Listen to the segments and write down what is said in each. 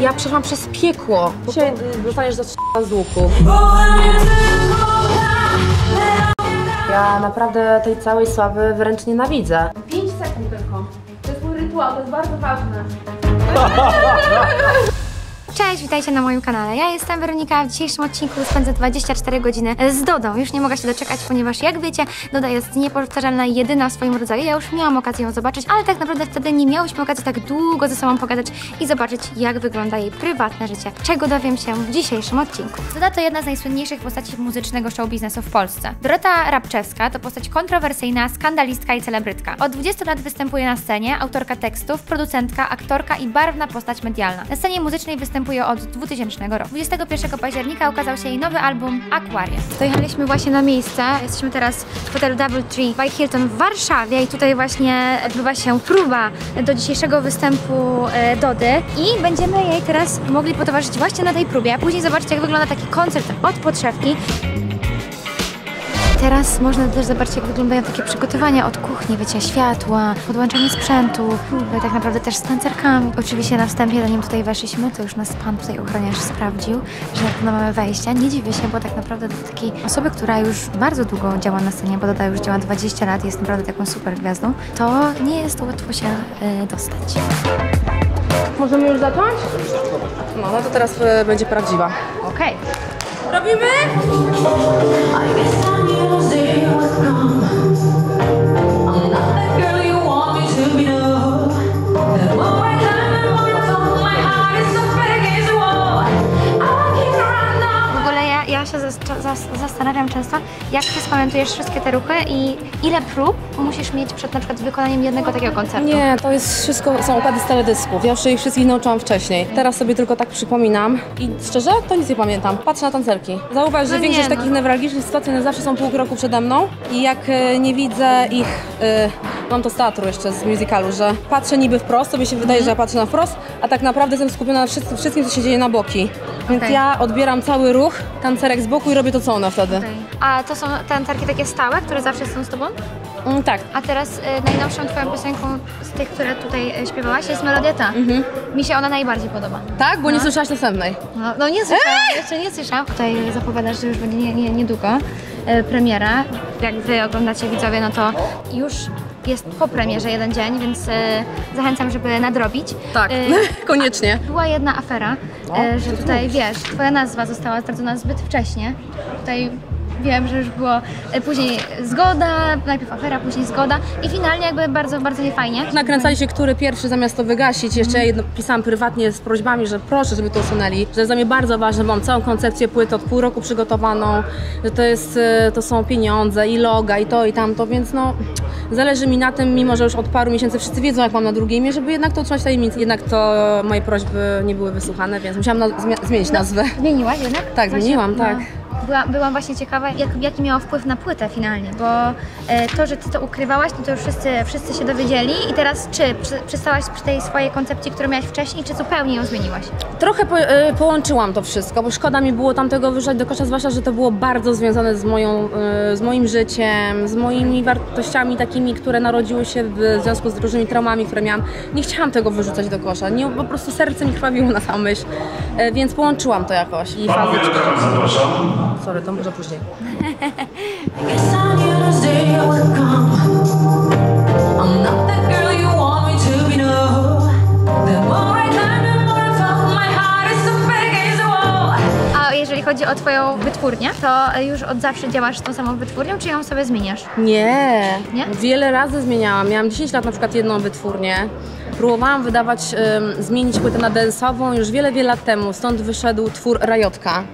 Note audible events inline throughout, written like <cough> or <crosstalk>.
Ja przeszłam przez piekło. Dzisiaj y, dostaniesz za z łuku. Ja naprawdę tej całej sławy wręcz nienawidzę. 5 sekund tylko. To jest mój rytuał, to jest bardzo ważne. <laughs> Cześć, witajcie na moim kanale. Ja jestem Weronika. W dzisiejszym odcinku spędzę 24 godziny z Dodą. Już nie mogę się doczekać, ponieważ jak wiecie, Doda jest niepowtarzalna i jedyna w swoim rodzaju. Ja już miałam okazję ją zobaczyć, ale tak naprawdę wtedy nie miałyśmy okazji tak długo ze sobą pogadać i zobaczyć, jak wygląda jej prywatne życie, czego dowiem się w dzisiejszym odcinku. Doda to jedna z najsłynniejszych postaci muzycznego show biznesu w Polsce. Dorota Rabczewska to postać kontrowersyjna, skandalistka i celebrytka. Od 20 lat występuje na scenie, autorka tekstów, producentka, aktorka i barwna postać medialna. Na scenie muzycznej występuje od 2000 roku. 21 października ukazał się jej nowy album Aquarium. Dojechaliśmy właśnie na miejsce. Jesteśmy teraz w hotelu Double Tree by Hilton w Warszawie i tutaj właśnie odbywa się próba do dzisiejszego występu e, Dody i będziemy jej teraz mogli potowarzyszyć właśnie na tej próbie. Później zobaczycie jak wygląda taki koncert od podszewki. Teraz można też zobaczyć, jak wyglądają takie przygotowania od kuchni, wiecie, światła, podłączenie sprzętu, próby, tak naprawdę też z tancerkami. Oczywiście na wstępie, zanim tutaj weszliśmy, to już nas pan tutaj ochroniarz sprawdził, że na pewno mamy wejścia. Nie dziwię się, bo tak naprawdę do takiej osoby, która już bardzo długo działa na scenie, bo Doda już działa 20 lat, jest naprawdę taką super gwiazdą, to nie jest łatwo się y, dostać. Możemy już zacząć? No, no to teraz y, będzie prawdziwa. Okej. Robimy? Zastanawiam często, jak ty spamiętujesz wszystkie te ruchy i ile prób musisz mieć przed na przykład wykonaniem jednego takiego koncertu. Nie, to jest wszystko, są układy z teledysków. Ja już ich wszystkich nauczyłam wcześniej. Teraz sobie tylko tak przypominam i szczerze, to nic nie pamiętam. Patrzę na tancerki. Zauważ, że No większość no. takich newralgicznych sytuacji one zawsze są pół kroku przede mną i jak e, nie widzę ich, e, mam to z teatru jeszcze, z musicalu, że patrzę niby wprost, sobie się wydaje, Mhm. że ja patrzę na wprost, a tak naprawdę jestem skupiona na wszystkim, wszystkim co się dzieje na boki. Więc Okej. ja odbieram cały ruch tancerek z boku i robię to co one wtedy. Okej. A to są tancerki takie stałe, które zawsze są z tobą? Mm, tak. A teraz y, najnowszą twoją piosenką z tych, które tutaj y, śpiewałaś jest Melodia Ta. Mi się ona najbardziej podoba. Tak? Bo nie słyszałaś następnej. No, no nie słyszałam, jeszcze nie słyszałam. Tutaj zapowiadasz, że już będzie nie, nie, niedługo y, premiera. Jak wy oglądacie widzowie, no to już jest po premierze jeden dzień, więc y, zachęcam, żeby nadrobić. Tak, Y, <laughs> koniecznie. była jedna afera, e, że tutaj wiesz, twoja nazwa została zdradzona zbyt wcześnie. Tutaj wiem, że już było e, później zgoda, najpierw afera, później zgoda i finalnie jakby bardzo, bardzo niefajnie. Nakręcali się, który pierwszy zamiast to wygasić. Jeszcze ja jedno pisałam prywatnie z prośbami, że proszę, żeby to usunęli. Że jest dla mnie bardzo ważne, bo mam całą koncepcję płyty od pół roku przygotowaną, że to, jest, e, to są pieniądze i loga i to i tamto, więc no zależy mi na tym, mimo że już od paru miesięcy wszyscy wiedzą, jak mam na drugie imię, żeby jednak to utrzymać tajemnicę. Jednak to moje prośby nie były wysłuchane, więc musiałam na, zmienić nazwę. Zmieniłaś jednak? Tak, zmieniłam, tak. Była, byłam właśnie ciekawa, jak, jaki miało wpływ na płytę finalnie, bo e, to, że ty to ukrywałaś, no to już wszyscy, wszyscy się dowiedzieli i teraz czy przy, przystałaś przy tej swojej koncepcji, którą miałaś wcześniej, czy zupełnie ją zmieniłaś? Trochę po, e, połączyłam to wszystko, bo szkoda mi było tamtego wyrzucać do kosza, zwłaszcza, że to było bardzo związane z, moją, e, z moim życiem, z moimi wartościami takimi, które narodziły się w związku z różnymi traumami, które miałam. Nie chciałam tego wyrzucać do kosza, nie, po prostu serce mi krwawiło na samą myśl, e, więc połączyłam to jakoś. I fazę... Zapraszam. Sorry, to może później. No. Chodzi o twoją wytwórnię, to już od zawsze działasz tą samą wytwórnią, czy ją sobie zmieniasz? Nie. Nie? Wiele razy zmieniałam. Miałam 10 lat na przykład jedną wytwórnię. Próbowałam wydawać, ym, zmienić płytę na densową już wiele, wiele lat temu. Stąd wyszedł twór Rajotka.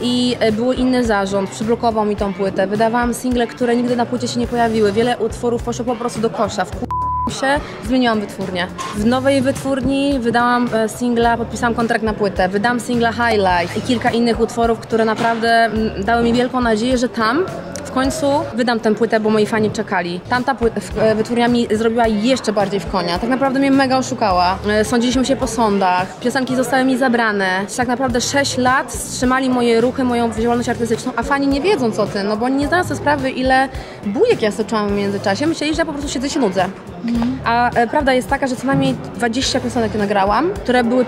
I e, był inny zarząd, przyblokował mi tą płytę. Wydawałam single, które nigdy na płycie się nie pojawiły. Wiele utworów poszło po prostu do kosza. W się, zmieniłam wytwórnię. W nowej wytwórni wydałam e, singla, podpisałam kontrakt na płytę. Wydałam singla High Life i kilka innych utworów, które naprawdę dały mi wielką nadzieję, że tam końcu wydam tę płytę, bo moi fani czekali. Tamta płyt- w- e, wytwórnia mi zrobiła jeszcze bardziej w konia. Tak naprawdę mnie mega oszukała. E, Sądziliśmy się po sądach, piosenki zostały mi zabrane. Tak naprawdę 6 lat wstrzymali moje ruchy, moją działalność artystyczną, a fani nie wiedzą co ty, no bo oni nie zdają sobie sprawy, ile bujek ja stoczyłam w międzyczasie. Myśleli, że ja po prostu siedzę się nudzę. A e, prawda jest taka, że co najmniej 20 piosenek nagrałam, które były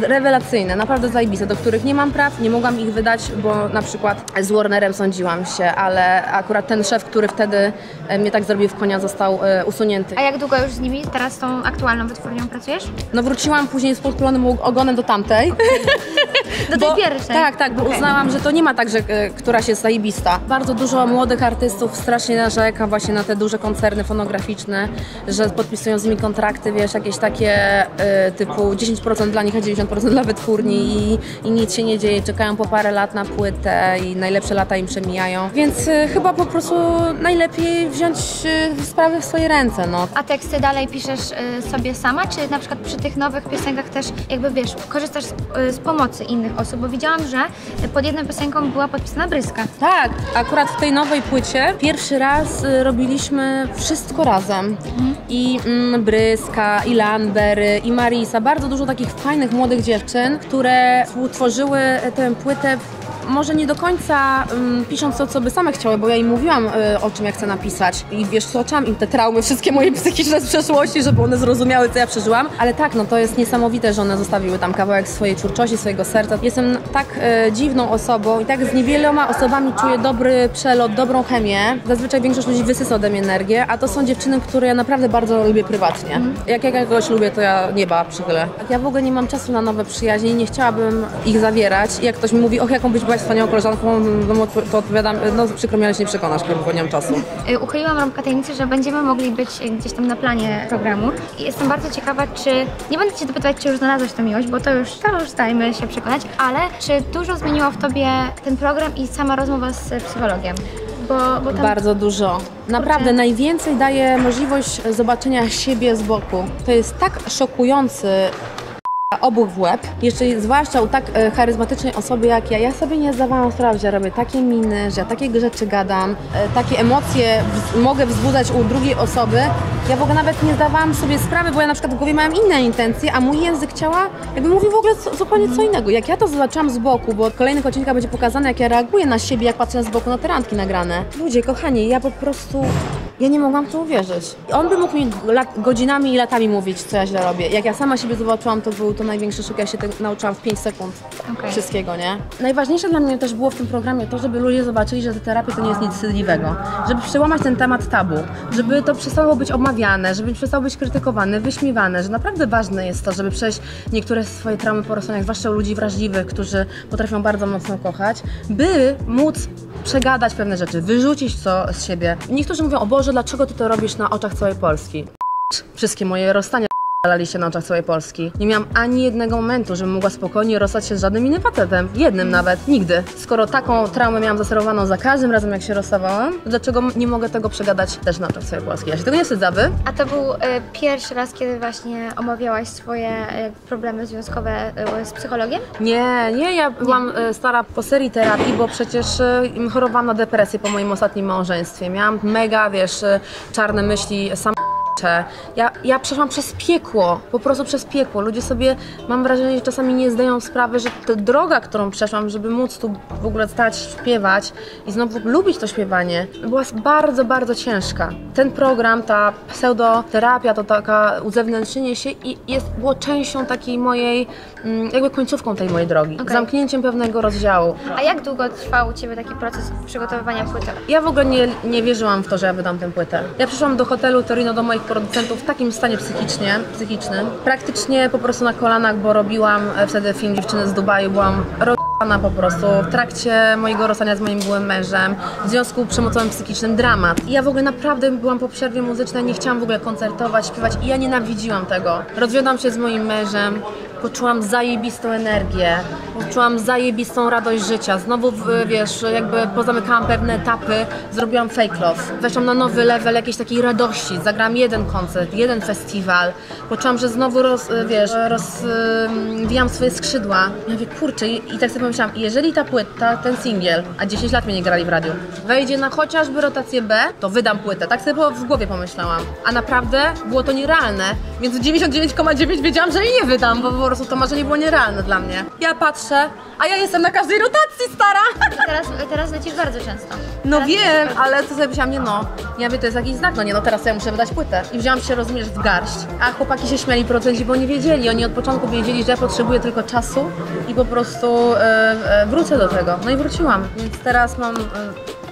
rewelacyjne, naprawdę zajebiste, do których nie mam praw, nie mogłam ich wydać, bo na przykład z Warnerem sądziłam się, ale akurat ten szef, który wtedy e, mnie tak zrobił w konia, został e, usunięty. A jak długo już z nimi, teraz tą aktualną wytwórnią pracujesz? No wróciłam później z podkulonym ogonem do tamtej. <laughs> Do tej Bo- pierwszej? Tak, tak, bo Okej. uznałam, że to nie ma tak, że e, któraś jest zajebista. Bardzo dużo młodych artystów strasznie narzeka właśnie na te duże koncerny fonograficzne, że podpisują z nimi kontrakty, wiesz, jakieś takie typu 10% dla nich, a 90% dla wytwórni i, i nic się nie dzieje, czekają po parę lat na płytę i najlepsze lata im przemijają. Więc e, chyba po prostu najlepiej wziąć e, sprawy w swoje ręce, no. A teksty dalej piszesz y, sobie sama, czy na przykład przy tych nowych piosenkach też jakby wiesz, korzystasz z, y, z pomocy innych osób, bo widziałam, że pod jedną piosenką była podpisana Bryska. Tak, akurat w tej nowej płycie pierwszy raz y, robiliśmy wszystko razem. I mm, Bryska, i Lanbery, i Marisa, bardzo dużo takich fajnych młodych dziewczyn, które współtworzyły tę płytę może nie do końca um, pisząc to, co by same chciały, bo ja im mówiłam y, o czym ja chcę napisać i wiesz, toczyłam im te traumy, wszystkie moje psychiczne z przeszłości, żeby one zrozumiały, co ja przeżyłam, ale tak, no to jest niesamowite, że one zostawiły tam kawałek swojej twórczości, swojego serca. Jestem tak e, dziwną osobą i tak z niewieloma osobami czuję dobry przelot, dobrą chemię. Zazwyczaj większość ludzi wysysa ode mnie energię, a to są dziewczyny, które ja naprawdę bardzo lubię prywatnie. Jak ja kogoś lubię, to ja nieba przychylę. Ja w ogóle nie mam czasu na nowe przyjaźnie i nie chciałabym ich zawierać. Jak ktoś mi mówi, och, jaką byś była wspaniałą koleżanką, no, to odpowiadam, no przykro mi, ale się nie przekonasz, bo nie mam czasu. Y, Uchyliłam rąbka tajemnicy, że będziemy mogli być y, gdzieś tam na planie programu. I jestem bardzo ciekawa, czy. Nie będę Cię dopytywać, czy już znalazłeś tę miłość, bo to już, to już dajmy się przekonać, ale czy dużo zmieniło w Tobie ten program i sama rozmowa z psychologiem? Bo, bo tam Bardzo dużo. Naprawdę Kurczę. najwięcej daje możliwość zobaczenia siebie z boku. To jest tak szokujący obuch w łeb, jeszcze zwłaszcza u tak e, charyzmatycznej osoby jak ja. Ja sobie nie zdawałam sprawy, że robię takie miny, że ja takie rzeczy gadam, e, takie emocje wz- mogę wzbudzać u drugiej osoby. Ja w ogóle nawet nie zdawałam sobie sprawy, bo ja na przykład w głowie miałam inne intencje, a mój język ciała jakby mówił w ogóle co, zupełnie co innego. Jak ja to zobaczyłam z boku, bo w kolejnych odcinkach będzie pokazane, jak ja reaguję na siebie, jak patrzę z boku na te randki nagrane. Ludzie, kochani, ja po prostu ja nie mogłam w to uwierzyć. On by mógł mi lat, godzinami i latami mówić, co ja źle robię. Jak ja sama siebie zobaczyłam, to był to największy szok. Ja się tego nauczyłam w 5 sekund Okej. wszystkiego, nie? Najważniejsze dla mnie też było w tym programie to, żeby ludzie zobaczyli, że ta terapia to nie jest nic wstydliwego. Żeby przełamać ten temat tabu. Żeby to przestało być omawiane, żeby przestało być krytykowane, wyśmiewane. Że naprawdę ważne jest to, żeby przejść niektóre swoje traumy po rozstaniach, zwłaszcza u ludzi wrażliwych, którzy potrafią bardzo mocno kochać, by móc przegadać pewne rzeczy, wyrzucić co z siebie. Niektórzy mówią, o Boże, dlaczego ty to robisz na oczach całej Polski? Wszystkie moje rozstania lali się na oczach całej Polski. Nie miałam ani jednego momentu, żebym mogła spokojnie rozstać się z żadnym innym facetem. Jednym nawet. Nigdy. Skoro taką traumę miałam zaserowaną za każdym razem, jak się rozstawałam, to dlaczego nie mogę tego przegadać też na oczach całej Polski? Ja się tego nie wstydzę, a wy? A to był y, pierwszy raz, kiedy właśnie omawiałaś swoje y, problemy związkowe y, z psychologiem? Nie, nie, ja byłam stara po serii terapii, bo przecież chorowałam na depresję po moim ostatnim małżeństwie. Miałam mega, wiesz, czarne myśli, sam ja, ja przeszłam przez piekło, po prostu przez piekło. Ludzie sobie, mam wrażenie, że czasami nie zdają sprawy, że ta droga, którą przeszłam, żeby móc tu w ogóle stać, śpiewać i znowu lubić to śpiewanie, była bardzo, bardzo ciężka. Ten program, ta pseudoterapia, to taka uzewnętrznienie się i jest, było częścią takiej mojej, mm, jakby końcówką tej mojej drogi. Okej. Zamknięciem pewnego rozdziału. A jak długo trwał u Ciebie taki proces przygotowywania płyty? Ja w ogóle nie, nie wierzyłam w to, że ja wydam tę płytę. Ja przyszłam do hotelu Torino do moich producentów w takim stanie psychicznie, psychicznym. Praktycznie po prostu na kolanach, bo robiłam e, wtedy film Dziewczyny z Dubaju, byłam rozjebana po prostu. W trakcie mojego rozstania z moim byłym mężem, w związku przemocowym psychicznym, dramat. I ja w ogóle naprawdę byłam po przerwie muzycznej, nie chciałam w ogóle koncertować, śpiewać i ja nienawidziłam tego. Rozwiodłam się z moim mężem, Poczułam zajebistą energię, poczułam zajebistą radość życia. Znowu, wiesz, jakby pozamykałam pewne etapy, zrobiłam fake love. Weszłam na nowy level jakiejś takiej radości. Zagrałam jeden koncert, jeden festiwal. Poczułam, że znowu, roz, wiesz, rozwijam swoje skrzydła. Ja mówię, kurczę, i, i tak sobie pomyślałam, jeżeli ta płyta, ten singiel, a 10 lat mnie nie grali w radiu, wejdzie na chociażby rotację B, to wydam płytę. Tak sobie w głowie pomyślałam. A naprawdę było to nierealne, więc w 99,9 wiedziałam, że jej nie wydam, bo po prostu to marzenie było nierealne dla mnie. Ja patrzę, a ja jestem na każdej rotacji, stara! <laughs> Teraz, teraz lecisz bardzo często. No wiem, ale to sobie myślałam, nie no, ja wiem, to jest jakiś znak, no nie no, teraz ja muszę wydać płytę. I wziąłam się, rozumiesz, w garść. A chłopaki się śmiali producenci, bo nie wiedzieli, oni od początku wiedzieli, że ja potrzebuję tylko czasu i po prostu e, e, wrócę do tego. No i wróciłam, więc teraz mam e,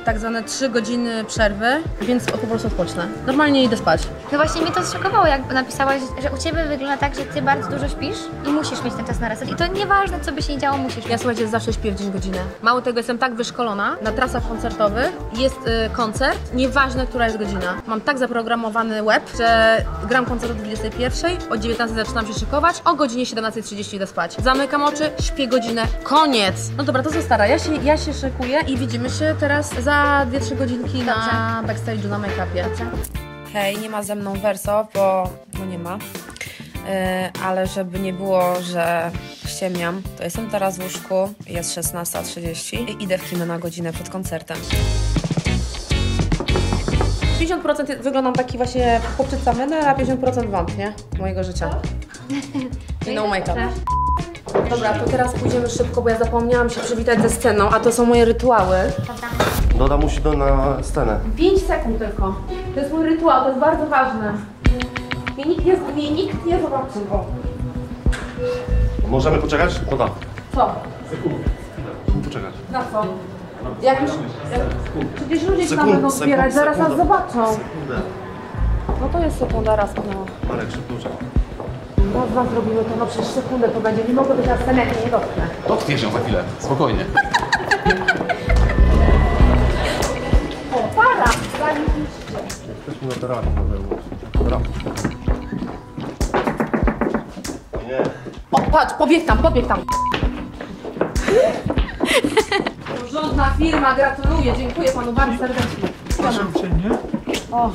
tak zwane 3 godziny przerwy, więc po prostu odpocznę. Normalnie idę spać. No właśnie mnie to zszokowało, jak napisałaś, że u Ciebie wygląda tak, że Ty bardzo dużo śpisz i musisz mieć ten czas na reset. I to nieważne, co by się nie działo, musisz Ja słuchajcie, zawsze śpię w dzień godzinę. Mało tego, jestem tak wyszkolona na trasach koncertowych. Jest y, koncert, nieważne która jest godzina. Mam tak zaprogramowany web, że gram koncert o 21, o 19 zaczynam się szykować, o godzinie 17.30 idę spać. Zamykam oczy, śpię godzinę, koniec. No dobra, to co stara, ja się, ja się szykuję i widzimy się teraz za 2-3 godzinki na backstage'u, na make-upie. Hej, nie ma ze mną Verso, bo no nie ma. E, ale żeby nie było, że ściemniam, to jestem teraz w łóżku, jest 16.30 i idę w kino na godzinę przed koncertem. 50% wyglądam taki właśnie chłopczyca menel, a 50% wąt, nie? Mojego życia. I <laughs> no make-up. Dobra, to teraz pójdziemy szybko, bo ja zapomniałam się przywitać ze sceną, a to są moje rytuały. Doda musi do na scenę. 5 sekund tylko. To jest mój rytuał, to jest bardzo ważne. Mnie nikt nie, mnie nikt nie zobaczy. O. Możemy poczekać? Doda. Co? Musimy poczekać. Na co? Jak już... Jak, przecież ludzie się będą sekund- zbierać, zaraz nas zobaczą. Sekundę. No to jest sekunda, raz minęło. Marek, szybko uciekaj. Raz, dwa zrobimy to, no przez sekundę to będzie. Nie mogę być na scenę, jak mnie nie dotknę. Dotkniesz ją za chwilę, spokojnie. Jesteśmy na terapii, Paweł. Dobra. Nie. O, patrz, pobieg tam, pobieg tam. Rządna firma, gratuluję, dziękuję panu bardzo serdecznie. Proszę uprzejmie. O,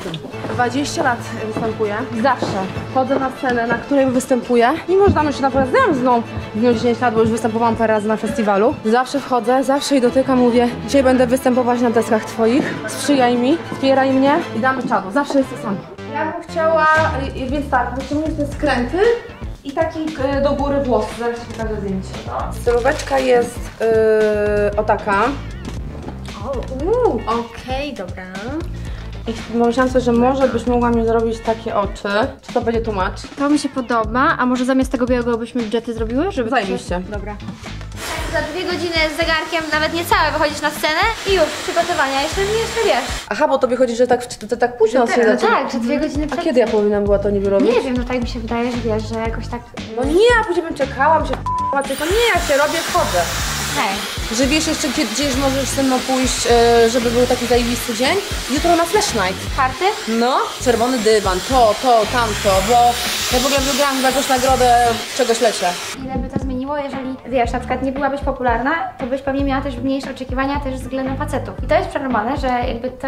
20 lat występuję. Zawsze chodzę na scenę, na której występuję. Mimo, że tam się naprawdę znam z nią w dniu 10 lat, bo już występowałam parę razy na festiwalu. Zawsze wchodzę, zawsze jej dotykam, mówię, dzisiaj będę występować na deskach twoich. Sprzyjaj mi, wspieraj mnie i damy czadu. Zawsze jest to samo. Ja bym chciała, więc tak, wyciągnąć te skręty i taki y, do góry włos. Zaraz ci pokażę zdjęcie. Stylóweczka jest yy, o taka. Uuu, Okej, dobra. I pomyślałam sobie, że może byś mogła mi zrobić takie oczy. Czy to będzie tłumacz? To mi się podoba, a może zamiast tego białego byśmy dżety zrobiły? Żeby Zajebiście. Dobra. Za dwie godziny z zegarkiem, nawet niecałe, wychodzisz na scenę i już, przygotowania, jeszcze, jeszcze wiesz. Aha, bo tobie chodzi, że tak, to, to tak późno No odsyłać. tak, że dwie godziny A przed... kiedy ja powinnam była to niby robić? Nie wiem, no tak mi się wydaje, że wiesz, że jakoś tak... No nie, a później bym czekałam, się p***ała, tylko nie, jak się robię, wchodzę. Hej. Że wiesz jeszcze, gdzie, gdzieś możesz ze mną pójść, e, żeby był taki zajebisty dzień? Jutro na Flash Night. Karty? No, czerwony dywan, to, to, tamto, bo ja w ogóle wygrałam jakąś nagrodę czegoś lecie. Ile by to zmieniło, jeżeli, wiesz, na przykład nie byłabyś popularna, to byś pewnie miała też mniejsze oczekiwania też względem facetów. I to jest przerwane, że jakby to,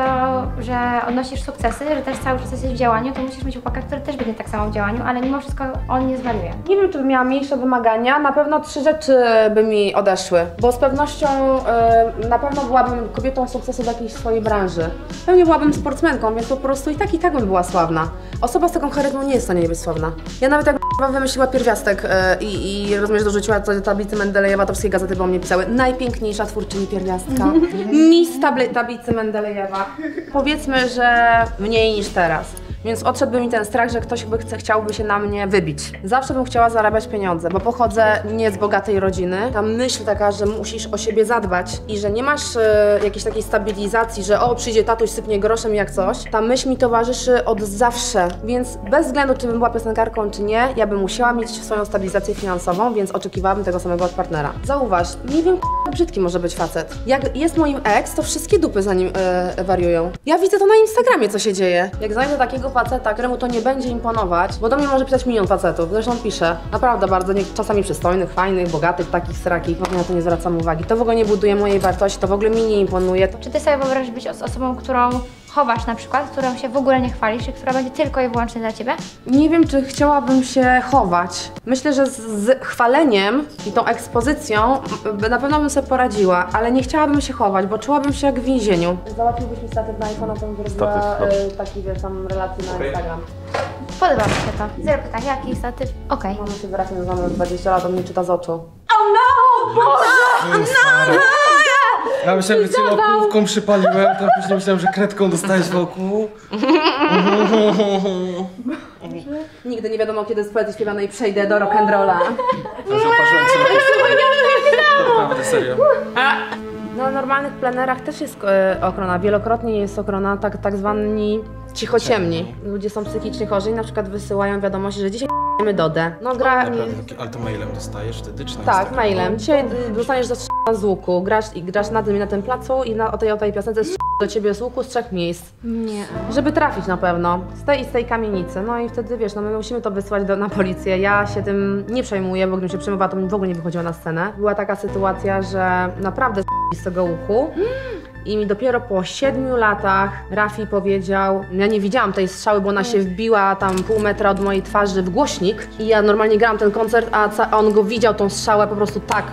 że odnosisz sukcesy, że też cały czas jesteś w działaniu, to musisz mieć chłopaka, który też będzie tak samo w działaniu, ale mimo wszystko on nie zwariuje. Nie wiem, czy bym miała mniejsze wymagania. Na pewno trzy rzeczy by mi odeszły, bo z pewnością e, na pewno byłabym kobietą sukcesu w jakiejś swojej branży. Pewnie byłabym sportsmenką, więc po prostu i tak i tak bym była sławna. Osoba z taką charyzmą nie jest w stanie nie być sławna. Ja nawet jak k***a wymyśliła pierwiastek e, i, i rozumiesz, dorzuciła to do tablicy Mendelejewa, to wszystkie gazety bo mnie pisały. Najpiękniejsza twórczyni pierwiastka. <laughs> Miss tabli- tablicy Mendelejewa. Powiedzmy, że mniej niż teraz. Więc odszedłby mi ten strach, że ktoś by chce, chciałby się na mnie wybić. Zawsze bym chciała zarabiać pieniądze, bo pochodzę nie z bogatej rodziny. Ta myśl taka, że musisz o siebie zadbać i że nie masz e, jakiejś takiej stabilizacji, że o, przyjdzie tatuś, sypnie groszem jak coś. Ta myśl mi towarzyszy od zawsze, więc bez względu, czy bym była piosenkarką, czy nie, ja bym musiała mieć swoją stabilizację finansową, więc oczekiwałabym tego samego od partnera. Zauważ, nie wiem, k***a, brzydki może być facet. Jak jest moim ex, to wszystkie dupy za nim e, wariują. Ja widzę to na Instagramie, co się dzieje. Jak znajdę takiego faceta, któremu to nie będzie imponować, bo do mnie może pisać milion facetów, zresztą pisze. Naprawdę bardzo, nie, czasami przystojnych, fajnych, bogatych, takich srakich, ogóle na to nie zwracam uwagi. To w ogóle nie buduje mojej wartości, to w ogóle mi nie imponuje. Czy ty sobie wyobrażasz być os- osobą, którą chowasz na przykład, którą się w ogóle nie chwalisz i która będzie tylko i wyłącznie dla ciebie? Nie wiem, czy chciałabym się chować. Myślę, że z, z chwaleniem i tą ekspozycją na pewno bym sobie poradziła, ale nie chciałabym się chować, bo czułabym się jak w więzieniu. Załatwiłbyś mi statyw na iPhone'a, to bym zrobiła e, taki, wiesz, tam relację na Instagram. Podoba mi się to. Zero pytań, jaki statyw? Okej. Mamy się wyraźnie znamy 20 lat, on mnie czyta z oczu. Ja myślałem, że cię łapówką przypaliłem, to później myślałem, że kredką dostałeś wokół. Nigdy nie wiadomo, kiedy z poezji śpiewanej przejdę do rock'n'rolla. Ja zauważyłem co Naprawdę, serio. Na normalnych plenerach też jest e, ochrona. Wielokrotnie jest ochrona, tak, tak zwani cichociemni. Ludzie są psychicznie chorzy i na przykład wysyłają wiadomości, że dzisiaj <laughs> Dodę. No gra... Ale to mailem dostajesz wtedy, czy na Tak, Instagramie? mailem. Dzisiaj y, dostaniesz z łuku. Grasz, i grasz na tym i na tym placu i na, o tej o tej piosence strzela do ciebie z łuku z trzech miejsc. Nie. Żeby trafić na pewno. Z tej i z tej kamienicy. No i wtedy wiesz, no my musimy to wysłać do, na policję. Ja się tym nie przejmuję, bo gdybym się przejmowała, to bym w ogóle nie wychodziła na scenę. Była taka sytuacja, że naprawdę <laughs> z tego łuku. I mi dopiero po siedmiu latach Rafi powiedział, ja nie widziałam tej strzały, bo ona się wbiła tam pół metra od mojej twarzy w głośnik i ja normalnie grałam ten koncert, a ca- a on go widział, tą strzałę po prostu tak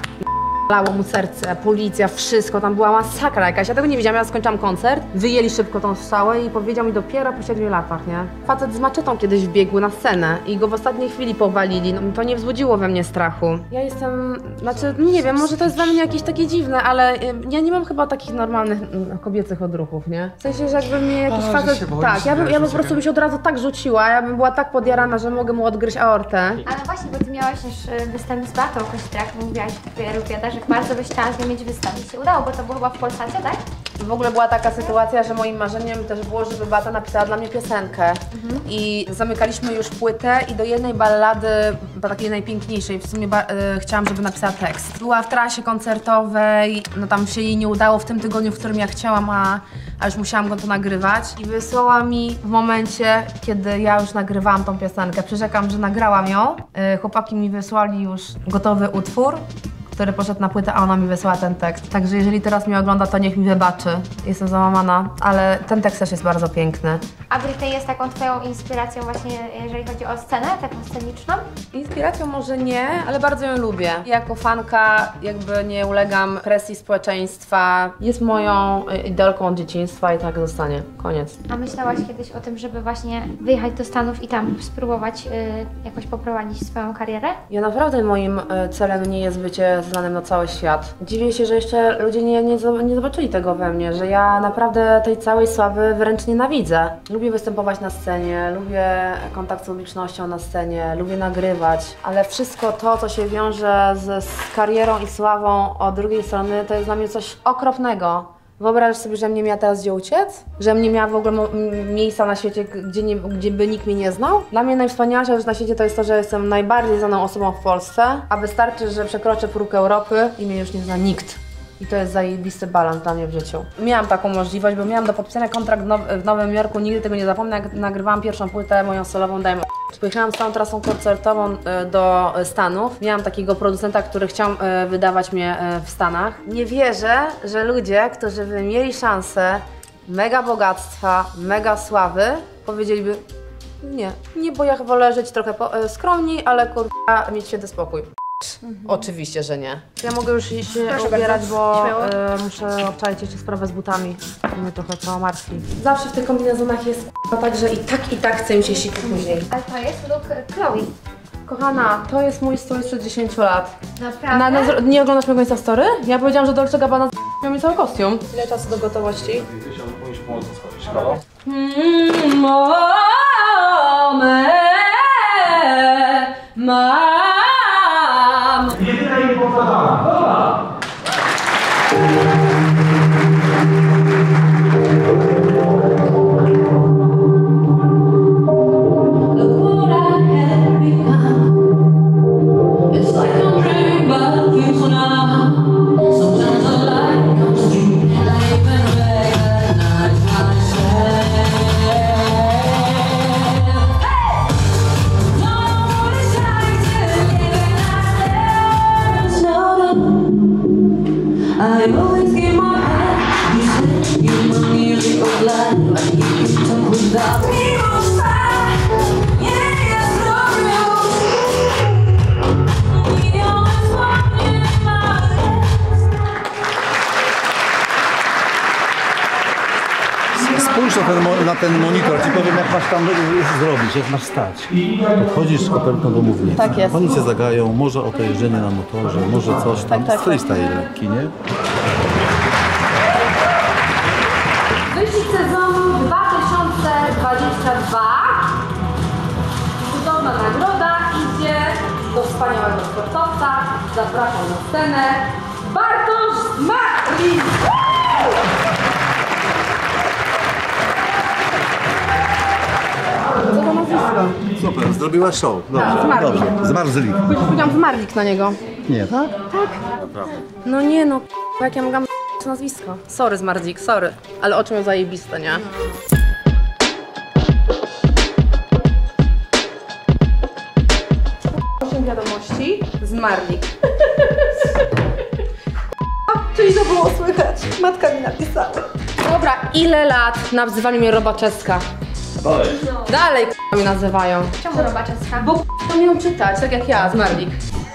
Lało mu serce, policja, wszystko, tam była masakra jakaś. Ja tego nie wiedziałam, ja skończyłam koncert, wyjęli szybko tą strzałę i powiedział mi dopiero po 7 latach, nie? Facet z maczetą kiedyś wbiegł na scenę i go w ostatniej chwili powalili, no to nie wzbudziło we mnie strachu. Ja jestem, znaczy nie wiem, może to jest dla mnie jakieś takie dziwne, ale y, ja nie mam chyba takich normalnych mm, kobiecych odruchów, nie? W sensie, że jakby mnie jakiś A, że facet, się boisz, tak, ja bym, ja bym po prostu czekaj. by się od razu tak rzuciła, ja bym była tak podjarana, że mogę mu odgryźć aortę. Ale właśnie, bo ty miałaś też y, występ z Batą Kościtrak, mówiłaś w twojej wywiadach, że bardzo byś chciała z nią mieć występ. I się udało, bo to było chyba w Polsacie, tak? W ogóle była taka sytuacja, że moim marzeniem też było, żeby Bata napisała dla mnie piosenkę. I zamykaliśmy już płytę i do jednej ballady, takiej najpiękniejszej, w sumie e, chciałam, żeby napisała tekst. Była w trasie koncertowej, no tam się jej nie udało w tym tygodniu, w którym ja chciałam, a, a już musiałam go to nagrywać. I wysłała mi w momencie, kiedy ja już nagrywałam tą piosenkę. Przyrzekam, że nagrałam ją. E, Chłopaki mi wysłali już gotowy utwór który poszedł na płytę, a ona mi wysłała ten tekst. Także jeżeli teraz mnie ogląda, to niech mi wybaczy. Jestem załamana, ale ten tekst też jest bardzo piękny. A Britney jest taką twoją inspiracją właśnie, jeżeli chodzi o scenę, taką sceniczną? Inspiracją może nie, ale bardzo ją lubię. Jako fanka jakby nie ulegam presji społeczeństwa. Jest moją y, idolką od dzieciństwa i tak zostanie. Koniec. A myślałaś kiedyś o tym, żeby właśnie wyjechać do Stanów i tam spróbować y, jakoś poprowadzić swoją karierę? Ja naprawdę moim e, celem nie jest bycie znanym na cały świat. Dziwię się, że jeszcze ludzie nie, nie, nie zobaczyli tego we mnie, że ja naprawdę tej całej sławy wręcz nienawidzę. Lubię występować na scenie, lubię kontakt z publicznością na scenie, lubię nagrywać, ale wszystko to, co się wiąże z, z karierą i sławą od drugiej strony, to jest dla mnie coś okropnego. Wyobrażasz sobie, że mnie miała teraz gdzie uciec? Że mnie miała w ogóle miejsca na świecie, gdzie, nie, gdzie by nikt mnie nie znał? Dla mnie najwspanialsza rzecz na świecie to jest to, że jestem najbardziej znaną osobą w Polsce, a wystarczy, że przekroczę próg Europy i mnie już nie zna nikt. I to jest zajebisty balans dla mnie w życiu. Miałam taką możliwość, bo miałam do podpisania kontrakt w, now- w Nowym Jorku, nigdy tego nie zapomnę, jak nagrywałam pierwszą płytę moją solową Dajmy Pojechałam z całą trasą koncertową e, do Stanów. Miałam takiego producenta, który chciał e, wydawać mnie e, w Stanach. Nie wierzę, że ludzie, którzy by mieli szansę mega bogactwa, mega sławy, powiedzieliby nie, nie, bo ja wolę żyć trochę skromniej, ale kurwa mieć święty spokój. Oczywiście, że nie. Ja mogę już się Proszę ubierać, bardzo, bo e, muszę obczaić jeszcze sprawę z butami. Mnie trochę martwi. Zawsze w tych kombinezonach jest k***a, tak, że i tak, i tak chce mi się siku później. Ale to jest look Chloe. Kochana, to jest mój strój sprzed 10 lat. Naprawdę? Na, na, nie oglądasz mojego Insta Story? Ja powiedziałam, że Dolce Gabbana miał mi cały kostium. Ile czasu do gotowości? Mm, Mamę, mam. Stać. Podchodzisz z kopertą do mównicy. Tak jest. Oni cię zagają, może o to jeżdżenie na motorze, może coś tam. tak. Freestyle lekki, nie? Wyścig sezonu 2022. Cudowna nagroda idzie do wspaniałego sportowca. Zapraszam na scenę. Bartosz Marlin! Super, zrobiła show. Dobrze, Tak, zmarli. dobrze. Zmarzli. Powiedziałam zmarlik na niego. Nie, tak? No nie no, jak ja mogłam nazwisko. Sorry Zmardzik, sorry. Ale oczy miał zajebiste, nie? Osiem wiadomości. Zmarlik. <laughs> Czyli to było słychać. Matka mi napisała. Dobra, ile lat nazywali mnie Robaczewska? Dalej. Dalej k***a mnie nazywają. Czemu robaczewska? Bo k***a umieją czytać, tak jak ja, Zmarlik.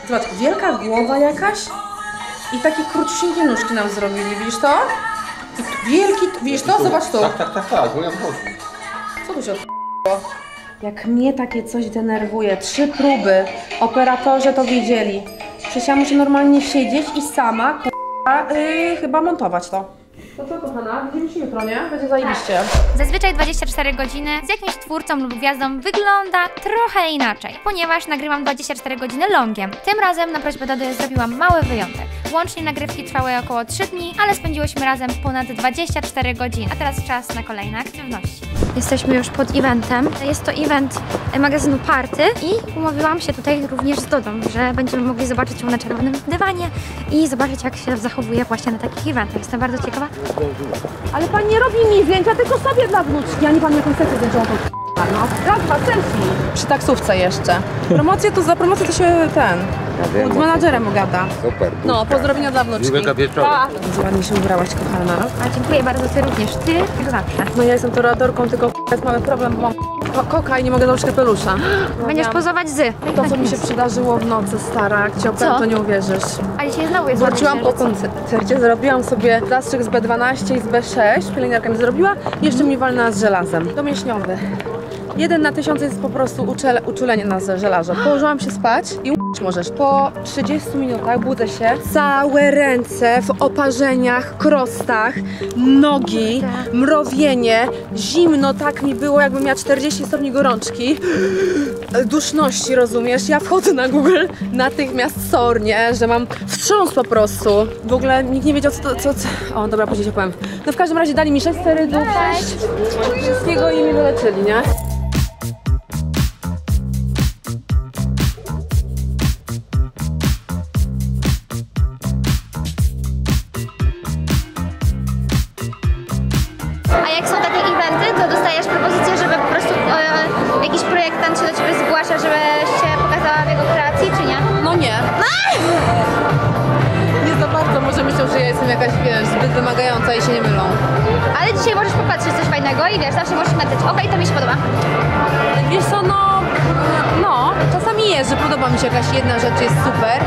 Zobacz, wielka głowa jakaś i takie króciusieńkie nóżki nam zrobili, widzisz to? I tu wielki, widzisz to? Zobacz to. Tak, tak, tak, tak, bo ja wchodzę. Co tu się od***ło? Jak mnie takie coś denerwuje, trzy próby, operatorzy to wiedzieli. Przecież ja muszę normalnie siedzieć i sama, k***a, yy, chyba montować to. To co, kochana? Widzimy się jutro, nie? Będzie zajebiście. Zazwyczaj 24 godziny z jakimś twórcą lub gwiazdą wygląda trochę inaczej, ponieważ nagrywam 24 godziny longiem. Tym razem na prośbę Dody zrobiłam mały wyjątek. Łącznie nagrywki trwały około 3 dni, ale spędziłyśmy razem ponad 24 godziny. A teraz czas na kolejne aktywności. Jesteśmy już pod eventem. Jest to event magazynu Party i umówiłam się tutaj również z Dodą, że będziemy mogli zobaczyć ją na czerwonym dywanie i zobaczyć jak się zachowuje właśnie na takich eventach. Jestem bardzo ciekawa. Ale pan nie robi mi zdjęcia, tylko sobie dla wnuczki. Ja nie pamiętam jakąś sesję zdjęciową. No, raz, dwa, selfie. Przy taksówce jeszcze. Promocję to za promocję to się ten, z menadżerem ogada. Super. No, pozdrowienia dla wnuczki. Miłego wieczoru. Tak. Ładnie się ubrałaś, kochana. A dziękuję bardzo, Ty również. Ty jak zawsze. No ja jestem toratorką, tylko jest mały problem, bo mam ko- koka i nie mogę założyć kapelusza. Będziesz Wiem. pozować z. To, co mi się przydarzyło w nocy, stara, jak cię opowiem, to nie uwierzysz. A dzisiaj znowu jest Wróciłam po koncercie, zrobiłam sobie zastrzyk z B12 i z B6, pielęgniarka mi zrobiła i jeszcze mi walnęła z żelazem. Domięśniowy. Jeden na tysiąc jest po prostu uczele, uczulenie na żelazo. Położyłam się spać i możesz. Po 30 minutach budzę się, całe ręce w oparzeniach, krostach, nogi, mrowienie, zimno tak mi było, jakbym miała 40 stopni gorączki duszności, rozumiesz? Ja wchodzę na Google natychmiast sornie, że mam wstrząs po prostu. W ogóle nikt nie wiedział, co to... Co, co... O, dobra, później się powiem. No w każdym razie dali mi 6 sterydów, wszystkiego i mi wyleczyli, nie? Jak są takie eventy, to dostajesz propozycję, żeby po prostu e, jakiś projektant się do Ciebie jestem jakaś, wiesz, zbyt wymagająca i się nie mylą. Ale dzisiaj możesz popatrzeć coś fajnego i wiesz, zawsze możesz napisać, okej, to mi się podoba. Wiesz co, no, no, czasami jest, że podoba mi się jakaś jedna rzecz, jest super.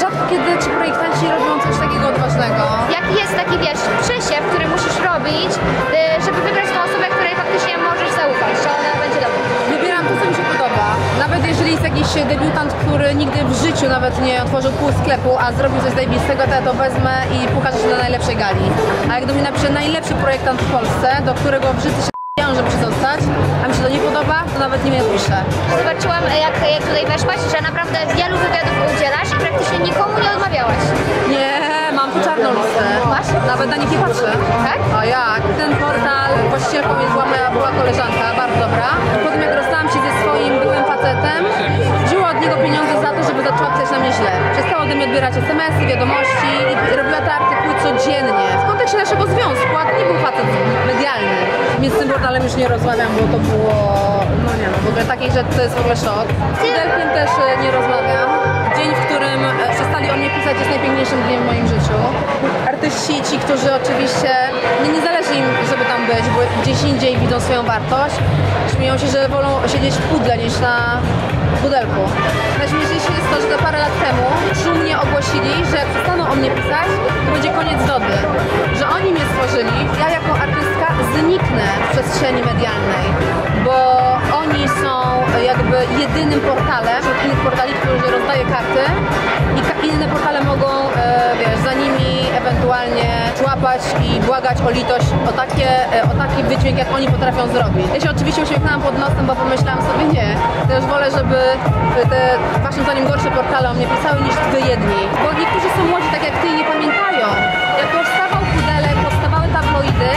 Rzadko kiedy ci projektanci robią coś takiego odważnego. Jaki jest taki, wiesz, przesiew, który musisz robić, e, żeby wybrać tą osobę, której faktycznie możesz zaufać, że ona będzie dobra. Wybieram to, co mi się podoba. Nawet jeżeli jest jakiś debiutant, który nigdy w życiu nawet nie otworzył pół sklepu, a zrobił coś zajebistego, to ja to wezmę i pokażę się na najlepszej gali. A jak do mnie napisze najlepszy projektant w Polsce, do którego w życiu się nie że muszę zostać, a mi się to nie podoba, to nawet nie mnie pisze. Zobaczyłam, jak, jak tutaj weszłaś, że naprawdę wielu wywiadów udzielasz i praktycznie nikomu nie odmawiałaś. Nie, mam tu czarną listę. Masz? Nawet na nich nie patrzę. Tak? A jak? Ten portal, właścicielką jest była moja była koleżanka, bardzo dobra. Po tym jak rozstałam się ze swoim byłym facetem, wzięła od niego pieniądze za to, żeby zaczęła pisać na mnie źle. Przestała ode mnie odbierać SMS-y, wiadomości i robiła te artykuły codziennie. W kontekście naszego związku, a to nie był facet medialny. Więc z tym portalem już nie rozmawiam, bo to było, no nie no, w ogóle takich rzeczy to jest w ogóle szok. Z Delkiem też e, nie rozmawiam. Dzień, w którym e, przestali o mnie pisać jest najpiękniejszym dniem w moim życiu. Artyści, ci, którzy oczywiście, nie, nie zależy im, żeby tam być, bo gdzieś indziej widzą swoją wartość, śmieją się, że wolą siedzieć w pudle niż na pudelku. Najśmieszniejsze jest to, że parę lat temu szumnie ogłosili, że jak przestaną o mnie pisać, to będzie koniec Dody. Że oni mnie stworzyli, ja jako artystka zniknę w przestrzeni medialnej, bo oni są jakby jedynym portalem wśród innych portali, który rozdaje karty i inne portale mogą, e, wiesz, za nimi ewentualnie łapać i błagać o litość, o, takie, e, o taki wydźwięk, jak oni potrafią zrobić. Ja się oczywiście uśmiechnęłam pod nosem, bo pomyślałam sobie nie. Też wolę, żeby te waszym zdaniem gorsze portale o mnie pisały niż wy jedni. Bo niektórzy są młodzi tak jak ty i nie pamiętają. Jak powstawał Pudelek, powstawały tabloidy,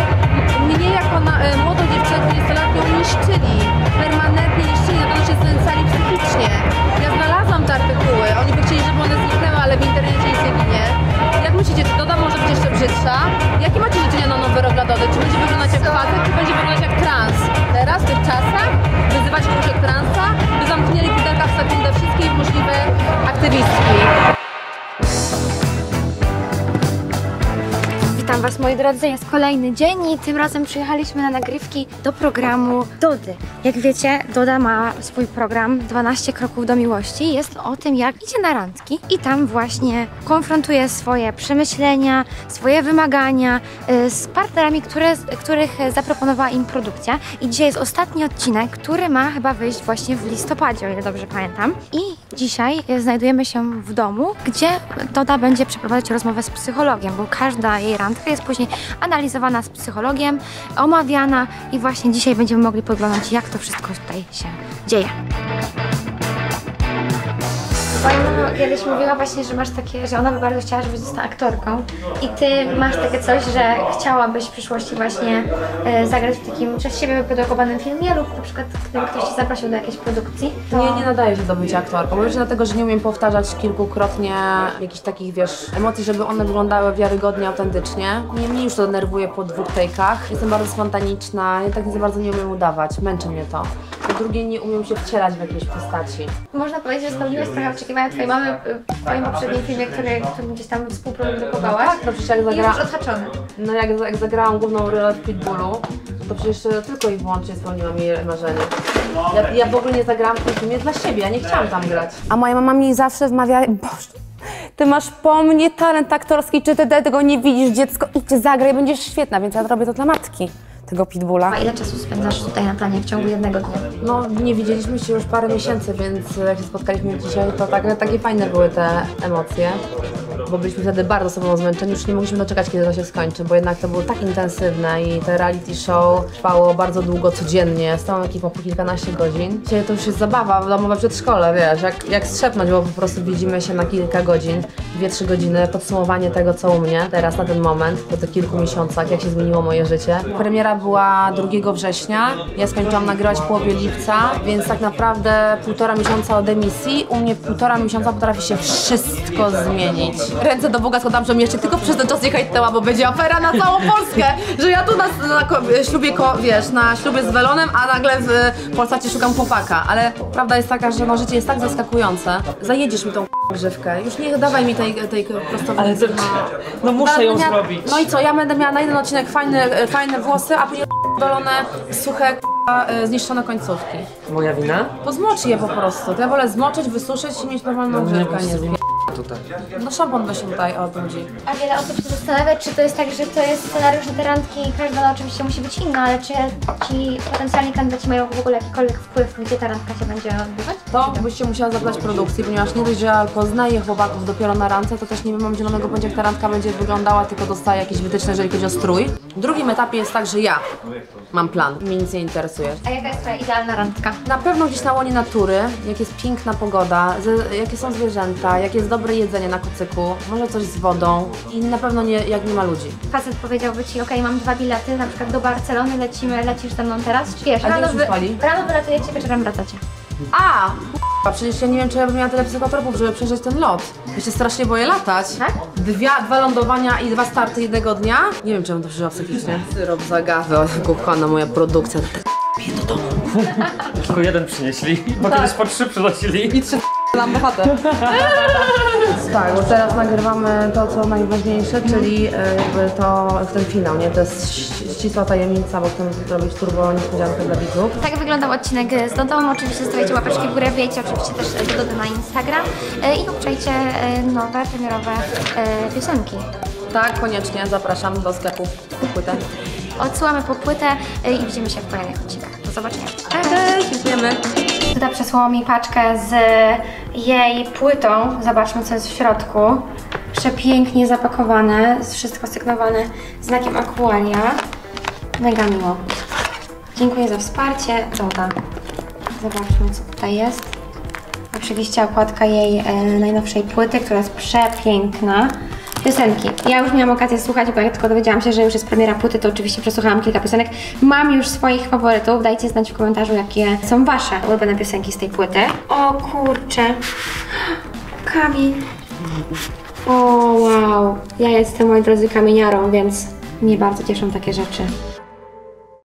młodą dziewczynę 20-letnią niszczyli. Permanentnie niszczyli, na pewno się znęcali psychicznie. Ja znalazłam te artykuły, oni by chcieli, żeby one zniknęły, ale w internecie nic nie. Jak myślicie, czy Doda może być jeszcze brzydsza? Jakie macie życzenia na nowy rok dla Dody? Czy będzie wyglądać jak facet, czy będzie wyglądać jak trans? Teraz, w tych czasach, wyzywać jak transa, by zamknęli pudelka w sekundę wszystkie możliwe aktywistki. Witam Was moi drodzy, jest kolejny dzień i tym razem przyjechaliśmy na nagrywki do programu Dody. Jak wiecie, Doda ma swój program 12 kroków do miłości. Jest o tym, jak idzie na randki i tam właśnie konfrontuje swoje przemyślenia, swoje wymagania y, z partnerami, które, których zaproponowała im produkcja. I dzisiaj jest ostatni odcinek, który ma chyba wyjść właśnie w listopadzie, o ile dobrze pamiętam. I dzisiaj znajdujemy się w domu, gdzie Doda będzie przeprowadzać rozmowę z psychologiem, bo każda jej randka jest później analizowana z psychologiem, omawiana i właśnie dzisiaj będziemy mogli poglądać, jak to wszystko tutaj się dzieje. Moja mama kiedyś mówiła właśnie, że masz takie, że ona by bardzo chciała, żebyś została aktorką i ty masz takie coś, że chciałabyś w przyszłości właśnie e, zagrać w takim przez siebie wyprodukowanym filmie lub na przykład gdyby ktoś cię zaprosił do jakiejś produkcji, to... Nie, nie nadaje się do bycia aktorką. Może dlatego, że nie umiem powtarzać kilkukrotnie jakichś takich, wiesz, emocji, żeby one wyglądały wiarygodnie, autentycznie. Mnie, mnie już to denerwuje po dwóch take'ach. Jestem bardzo spontaniczna, ja tak nie za bardzo nie umiem udawać, męczy mnie to. Drugie, nie umiem się wcielać w jakieś postaci. Można powiedzieć, że spełniłeś trochę oczekiwania twojej mamy w twoim poprzednim filmie, który, który gdzieś tam współprodukowałaś. Tak, no przecież jak I już zagra... odhaczony. No jak, jak zagrałam główną rolę w Pitbullu, to przecież e, tylko i wyłącznie spełniłam jej marzenie. Ja, ja w ogóle nie zagrałam w tym filmie dla siebie, ja nie chciałam tam grać. A moja mama mi zawsze wmawia, Boże, ty masz po mnie talent aktorski, czy ty tego nie widzisz, dziecko, idź zagraj, będziesz świetna, więc ja robię to dla matki tego Pitbulla. A ile czasu spędzasz tutaj na planie w ciągu jednego dnia? No, nie widzieliśmy się już parę miesięcy, więc jak się spotkaliśmy dzisiaj, to tak, takie fajne były te emocje, bo byliśmy wtedy bardzo sobą zmęczeni, już nie mogliśmy doczekać, kiedy to się skończy, bo jednak to było tak intensywne i te reality show trwało bardzo długo, codziennie, z całą ekipą po kilkanaście godzin. Dzisiaj to już jest zabawa w domowe przedszkole, wiesz, jak, jak strzepnąć, bo po prostu widzimy się na kilka godzin, dwie, trzy godziny, podsumowanie tego, co u mnie teraz na ten moment, po tych kilku miesiącach, jak się zmieniło moje życie. Premiera była 2 września, ja skończyłam nagrywać w połowie lipca, więc tak naprawdę półtora miesiąca od emisji, u mnie półtora miesiąca potrafi się wszystko zmienić. Ręce do Boga składam, że mnie jeszcze tylko przez ten czas nie hejtnęła, bo będzie afera na całą Polskę, że ja tu na, na ko- ślubie, ko, wiesz, na ślubie z Welonem, a nagle w Polsacie szukam chłopaka, ale prawda jest taka, że no życie jest tak zaskakujące. Zajedziesz mi tą grzywkę, już nie dawaj mi tej, tej prostownicy. Ale no muszę ją Ja- zrobić. No i co, ja będę miała na jeden odcinek fajne, e, fajne włosy, a później dolone, suche, k***a, e, zniszczone końcówki. Moja wina? To zmocz je po prostu. To ja wolę zmoczyć, wysuszyć i mieć normalną grzywkę, nie zbie... Tutaj. No szampon by się tutaj odbudzi. A wiele osób się zastanawia, czy to jest tak, że to jest scenariusz na te randki i każda oczywiście musi być inna, ale czy ci potencjalni kandydaci mają w ogóle jakikolwiek wpływ, gdzie ta randka się będzie odbywać? To byście musiała zapytać produkcji, ponieważ nie dość, że ja poznaję chłopaków dopiero na randce, to też nie mam zielonego pojęcia, jak ta randka będzie wyglądała, tylko dostaję jakieś wytyczne, jeżeli chodzi o strój. W drugim etapie jest tak, że ja mam plan, mnie nic nie interesuje. A jaka jest twoja idealna randka? Na pewno gdzieś na łonie natury, jak jest piękna pogoda, jakie są zwierzęta, jak jest dobre jedzenie na kocyku, może coś z wodą i na pewno nie, jak nie ma ludzi. Facet powiedziałby ci, okej, mam dwa bilety, na przykład do Barcelony, lecimy, lecisz ze mną teraz, czy wiesz, A gdzie rano, wy, spali? rano wylatujecie, wieczorem wracacie. A! A przecież ja nie wiem, czy ja bym miała tyle psychotropów, żeby przeżyć ten lot. Ja się strasznie boję latać. Tak? Dwie, dwa lądowania i dwa starty jednego dnia? Nie wiem, czy bym to przeżyła psychicznie. Syrop z agawy, o, kochana moja produkcja. Tylko jeden przynieśli, bo kiedyś po trzy przynosili. I trzy nam chatę. <laughs> Tak, bo teraz nagrywamy to, co najważniejsze, czyli e, jakby to, ten finał, nie? To jest ścisła tajemnica, bo chcemy zrobić turbo niespodziankę dla widzów. Tak wyglądał odcinek z Dodą. Oczywiście zostawiajcie łapeczki w górę, wbijajcie oczywiście też do Dody na Instagram e, i obczajcie e, nowe, premierowe e, piosenki. Tak, koniecznie zapraszam do sklepu po płytę. Odsyłamy po płytę e, i widzimy się w kolejnych odcinkach. Do zobaczenia. Cześć, dziękujemy. Duda przesłała mi paczkę z jej płytą. Zobaczmy, co jest w środku. Przepięknie zapakowane, wszystko sygnowane znakiem Aquaria. Mega miło. Dziękuję za wsparcie. Zoda. Zobaczmy, co tutaj jest. Oczywiście okładka jej e, najnowszej płyty, która jest przepiękna. Piosenki. Ja już miałam okazję słuchać, bo jak tylko dowiedziałam się, że już jest premiera płyty, to oczywiście przesłuchałam kilka piosenek. Mam już swoich faworytów. Dajcie znać w komentarzu, jakie są Wasze ulubione piosenki z tej płyty. O kurczę. Kamień. O wow. Ja jestem, moi drodzy, kamieniarą, więc mnie bardzo cieszą takie rzeczy.